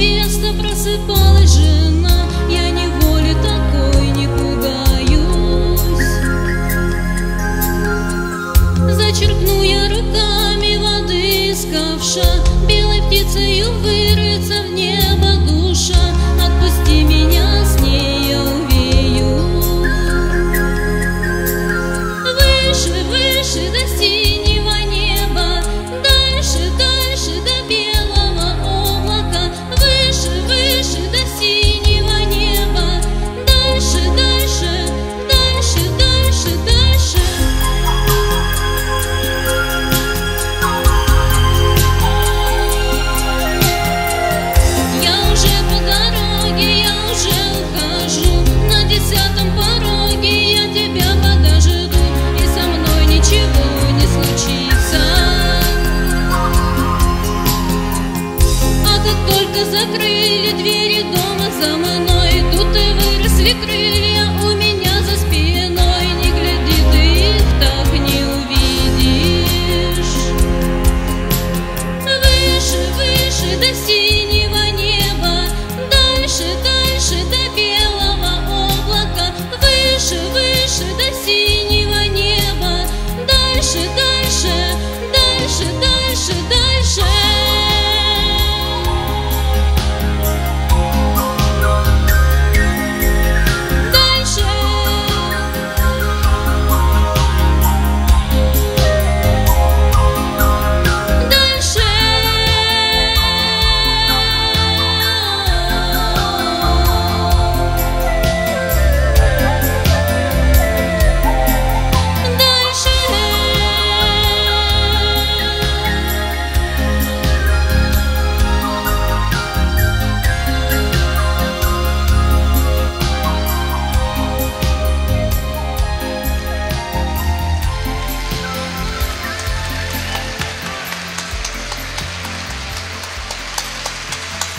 невеста, просыпалась жена, я неволи такой не пугаюсь. Зачерпну я руками воды из ковша, белой птицею вырыться в небо душа, отпусти меня с ней. Увею. Выше, выше достиг. закрыли двери дома за мной. Тут и выросли крылья.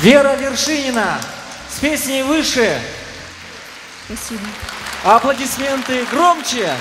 Вера Вершинина с песней «Выше». Спасибо. Аплодисменты громче.